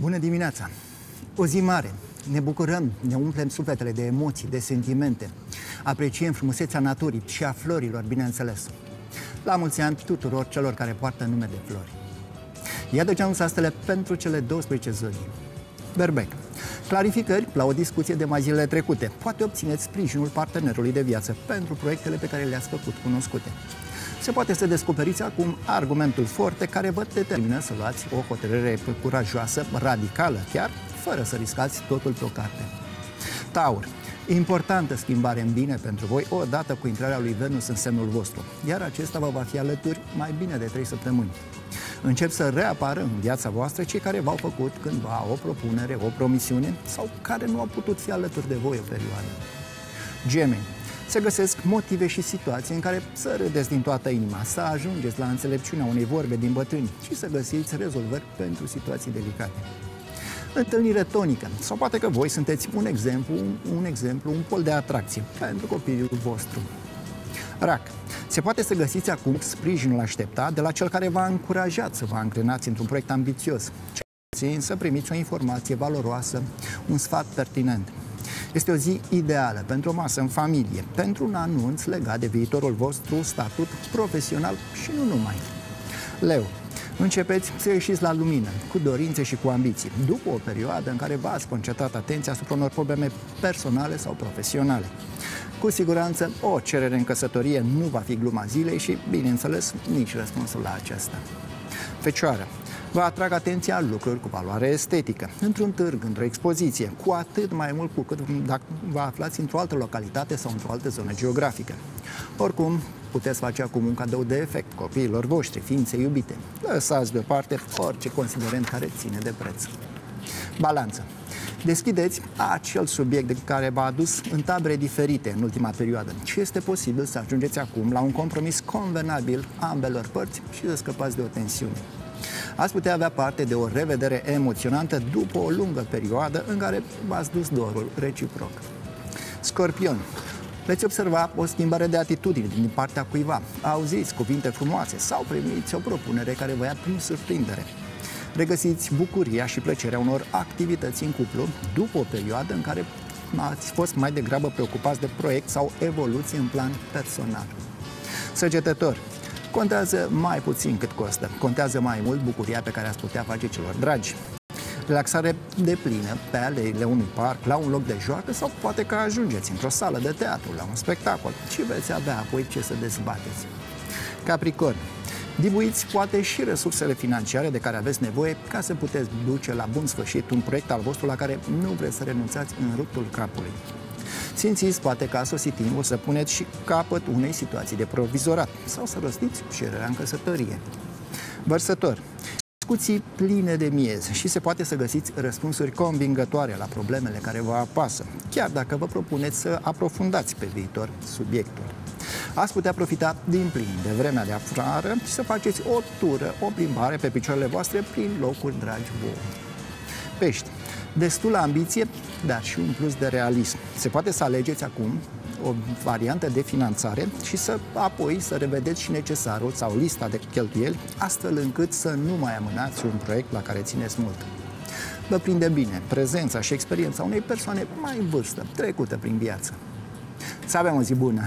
Bună dimineața! O zi mare. Ne bucurăm, ne umplem sufletele de emoții, de sentimente. Apreciem frumusețea naturii și a florilor, bineînțeles. La mulți ani tuturor celor care poartă nume de flori. Iată ce anunță astele pentru cele 12 zodii. Berbec. Clarificări la o discuție de mai zilele trecute. Poate obțineți sprijinul partenerului de viață pentru proiectele pe care le-ați făcut cunoscute. Se poate să descoperiți acum argumentul forte care vă determină să luați o hotărâre curajoasă, radicală chiar, fără să riscați totul pe o carte. Taur. Importantă schimbare în bine pentru voi odată cu intrarea lui Venus în semnul vostru, iar acesta vă va fi alături mai bine de 3 săptămâni. Încep să reapară în viața voastră cei care v-au făcut cândva o propunere, o promisiune sau care nu au putut fi alături de voi o perioadă. Gemeni se găsesc motive și situații în care să râdeți din toată inima, să ajungeți la înțelepciunea unei vorbe din bătrâni și să găsiți rezolvări pentru situații delicate. Întâlnire tonică. Sau poate că voi sunteți un exemplu, un, un exemplu, un pol de atracție pentru copilul vostru. Rac. Se poate să găsiți acum sprijinul așteptat de la cel care v-a încurajat să vă angrenați într-un proiect ambițios. Ce să primiți o informație valoroasă, un sfat pertinent. Este o zi ideală pentru o masă în familie, pentru un anunț legat de viitorul vostru statut profesional și nu numai. Leu, Începeți să ieșiți la lumină, cu dorințe și cu ambiții, după o perioadă în care v-ați concentrat atenția asupra unor probleme personale sau profesionale. Cu siguranță, o cerere în căsătorie nu va fi gluma zilei și, bineînțeles, nici răspunsul la aceasta. Fecioară, vă atrag atenția lucruri cu valoare estetică, într-un târg, într-o expoziție, cu atât mai mult cu cât dacă vă aflați într-o altă localitate sau într-o altă zonă geografică. Oricum, puteți face acum un cadou de efect copiilor voștri, ființe iubite. Lăsați deoparte orice considerent care ține de preț. Balanță. Deschideți acel subiect de care v-a adus în tabere diferite în ultima perioadă și este posibil să ajungeți acum la un compromis convenabil ambelor părți și să scăpați de o tensiune. Ați putea avea parte de o revedere emoționantă după o lungă perioadă în care v-ați dus dorul reciproc. Scorpion, veți observa o schimbare de atitudine din partea cuiva. Auziți cuvinte frumoase sau primiți o propunere care vă ia prin surprindere. Regăsiți bucuria și plăcerea unor activități în cuplu după o perioadă în care ați fost mai degrabă preocupați de proiect sau evoluție în plan personal. Săgetător, contează mai puțin cât costă, contează mai mult bucuria pe care ați putea face celor dragi relaxare de plină pe aleile unui parc, la un loc de joacă sau poate că ajungeți într-o sală de teatru, la un spectacol și veți avea apoi ce să dezbateți. Capricorn, Dibuiți poate și resursele financiare de care aveți nevoie ca să puteți duce la bun sfârșit un proiect al vostru la care nu vreți să renunțați în ruptul capului. Simțiți poate că a sosit timpul să puneți și capăt unei situații de provizorat sau să rostiți cererea în căsătorie. Vărsător, discuții pline de miez și se poate să găsiți răspunsuri convingătoare la problemele care vă apasă, chiar dacă vă propuneți să aprofundați pe viitor subiectul. Ați putea profita din plin de vremea de afară și să faceți o tură, o plimbare pe picioarele voastre prin locuri dragi vouă. Pești. Destulă ambiție, dar și un plus de realism. Se poate să alegeți acum o variantă de finanțare și să apoi să revedeți și necesarul sau lista de cheltuieli, astfel încât să nu mai amânați un proiect la care țineți mult. Vă prinde bine prezența și experiența unei persoane mai în vârstă, trecută prin viață. Să avem o zi bună!